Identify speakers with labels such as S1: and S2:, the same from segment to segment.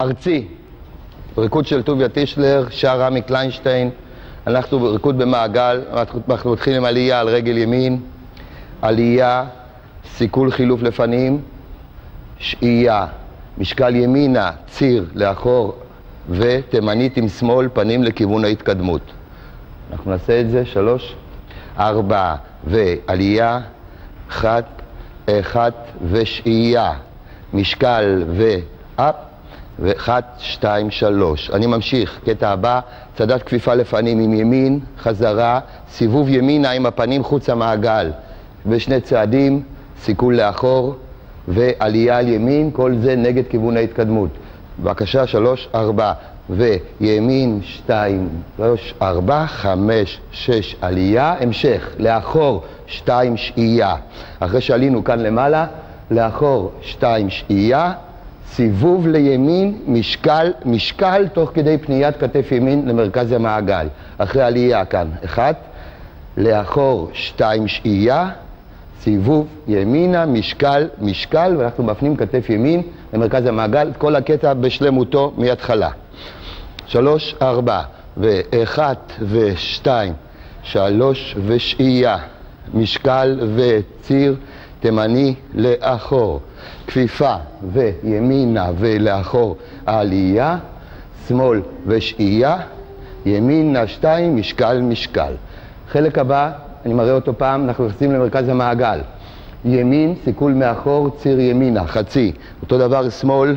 S1: ארצי, ריקוד של טוביה טישלר, שר רמי קליינשטיין, אנחנו בריקוד במעגל, אנחנו מתחילים עם עלייה על רגל ימין, עלייה, סיכול חילוף לפנים, שהייה, משקל ימינה, ציר לאחור ותימנית עם שמאל, פנים לכיוון ההתקדמות. אנחנו נעשה את זה, שלוש, ארבע, ועלייה, אחת, אחת ושהייה, משקל ואפ, ואחת, שתיים, שלוש. אני ממשיך, קטע הבא, צדת כפיפה לפנים עם ימין, חזרה, סיבוב ימינה עם הפנים חוץ המעגל. בשני צעדים, סיכול לאחור ועלייה על ימין, כל זה נגד כיוון ההתקדמות. בבקשה, שלוש, ארבע, וימין, שתיים, שלוש, ארבע, חמש, שש, עלייה, המשך, לאחור, שתיים, שהייה. אחרי שעלינו כאן למעלה, לאחור, שתיים, שהייה, סיבוב לימין, משקל, משקל, תוך כדי פניית כתף ימין למרכז המעגל. אחרי עלייה כאן, אחת, לאחור, שתיים, שהייה, סיבוב ימינה, משקל, משקל, ואנחנו מפנים כתף ימין למרכז המעגל, כל הקטע בשלמותו מההתחלה. שלוש, ארבע, ואחת ושתיים, שלוש ושהייה, משקל וציר תימני לאחור, כפיפה וימינה ולאחור עלייה, שמאל ושהייה, ימינה שתיים, משקל משקל. חלק הבא אני מראה אותו פעם, אנחנו נכנסים למרכז המעגל. ימין, סיכול מאחור, ציר ימינה, חצי. אותו דבר שמאל,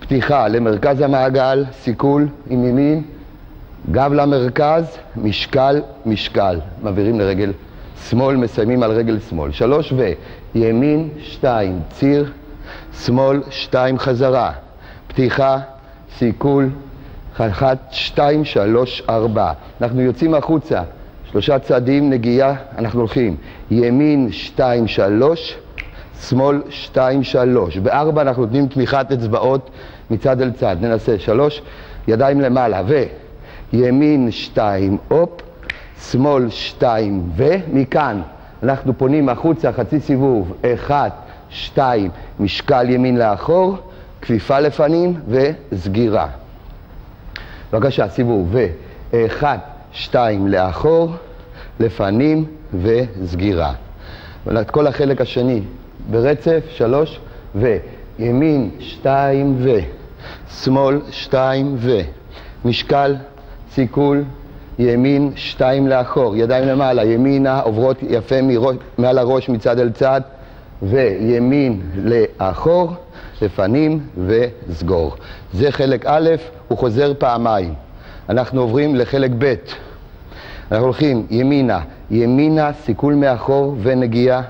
S1: פתיחה למרכז המעגל, סיכול עם ימין, גב למרכז, משקל, משקל. מעבירים לרגל שמאל, מסיימים על רגל שמאל. שלוש ו... ימין, שתיים, ציר, שמאל, שתיים, חזרה. פתיחה, סיכול, אחת, שתיים, שלוש, ארבע. אנחנו יוצאים החוצה. שלושה צעדים, נגיעה, אנחנו הולכים ימין, שתיים, שלוש, שמאל, שתיים, שלוש. בארבע אנחנו נותנים תמיכת אצבעות מצד אל צד. ננסה, שלוש, ידיים למעלה, וימין, שתיים, הופ, שמאל, שתיים, ומכאן אנחנו פונים החוצה, חצי סיבוב, אחד, שתיים, משקל ימין לאחור, כפיפה לפנים וסגירה. בבקשה, סיבוב, ואחד, שתיים לאחור, לפנים וסגירה. כל החלק השני ברצף, שלוש, וימין, שתיים, ו, שמאל, שתיים, ו, משקל, סיכול, ימין, שתיים לאחור, ידיים למעלה, ימינה, עוברות יפה מראש, מעל הראש מצד אל צד, וימין לאחור, לפנים וסגור. זה חלק א', הוא חוזר פעמיים. אנחנו עוברים לחלק ב'. אנחנו הולכים ימינה, ימינה, סיכול מאחור ונגיעה,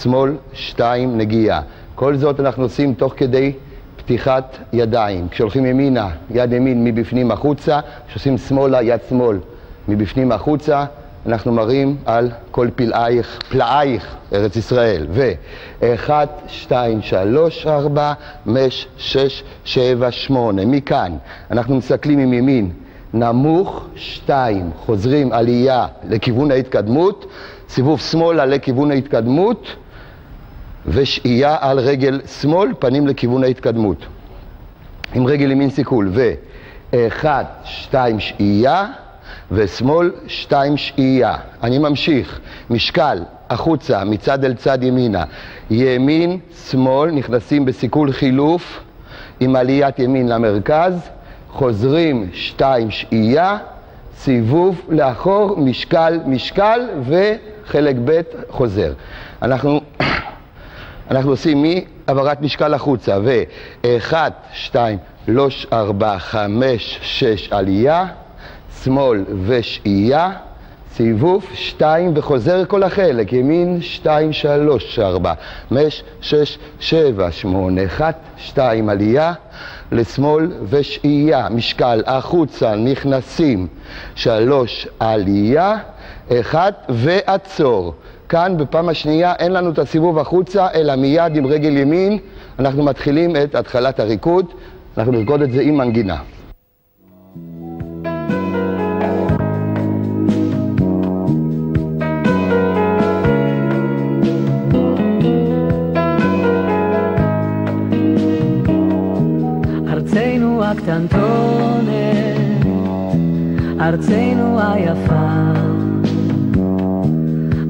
S1: שמאל, שתיים, נגיעה. כל זאת אנחנו עושים תוך כדי פתיחת ידיים. כשהולכים ימינה, יד ימין מבפנים החוצה, כשעושים שמאלה, יד שמאל מבפנים החוצה, אנחנו מראים על כל פלאייך, פלאייך, ארץ ישראל. ו-1, 2, 3, 4, 5, 6, 7, 8. מכאן אנחנו מסתכלים עם ימין נמוך, שתיים, חוזרים עלייה לכיוון ההתקדמות, סיבוב שמאלה לכיוון ההתקדמות ושהייה על רגל שמאל, פנים לכיוון ההתקדמות. עם רגל ימין סיכול, ואחד, שתיים, שהייה, ושמאל, שתיים, שהייה. אני ממשיך, משקל, החוצה, מצד אל צד ימינה. ימין, שמאל, נכנסים בסיכול חילוף עם עליית ימין למרכז. חוזרים שתיים שהייה, סיבוב לאחור, משקל, משקל, וחלק ב' חוזר. אנחנו, אנחנו עושים מהעברת משקל החוצה, ואחד, שתיים, שלוש, ארבע, חמש, שש, עלייה, שמאל ושהייה, סיבוב, שתיים, וחוזר כל החלק, ימין, שתיים, שלוש, ארבע, חמש, שש, שבע, שמונה, אחת, שתיים, עלייה, לשמאל ושהייה, משקל, החוצה, נכנסים, שלוש, עלייה, אחד, ועצור. כאן בפעם השנייה אין לנו את הסיבוב החוצה, אלא מיד עם רגל ימין אנחנו מתחילים את התחלת הריקוד, אנחנו נרקוד את זה עם מנגינה.
S2: קטנטונת, ארצנו היפה,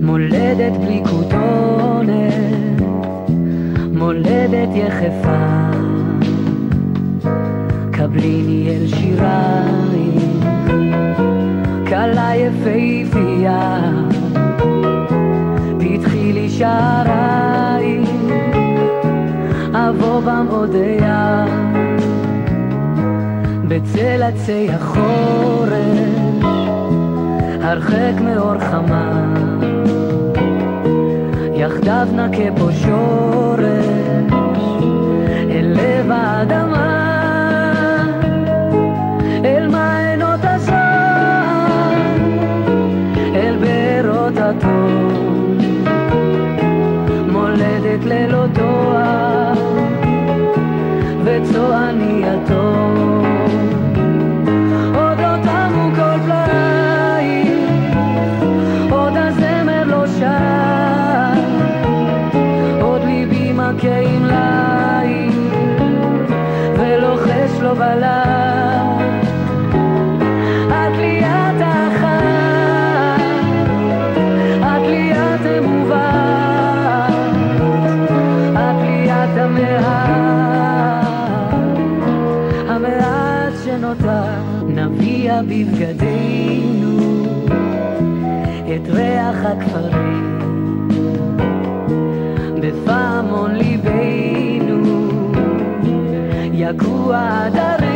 S2: מולדת בלי כותונת, מולדת יחפה, קבליני אל שירייך, כלה יפהפייה, פתחי לי שערייך, אבוא במודיה. בצל עצי החורש, הרחק מאור חמה. יחדיו נכה פה שורש, אל לב האדמה, הטוב, מולדת ללא תואר, בבגדינו את ריח הכפרים. בפעמון ליבנו יקוע הדרים.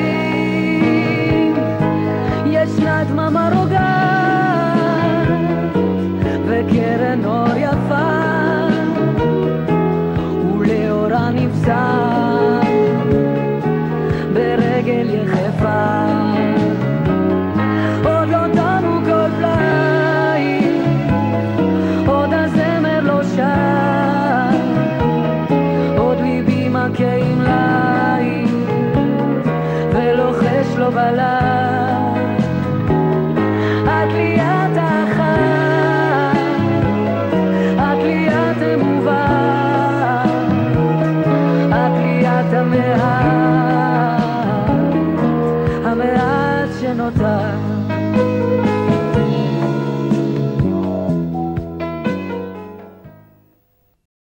S2: ישנה דממה רוגעת וקרן אור יפה ולאורה נבזר